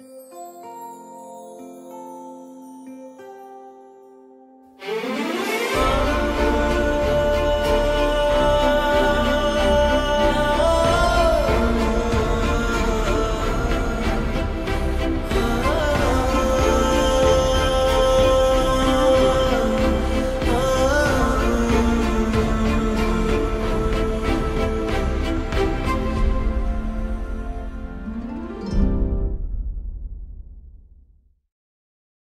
Oh.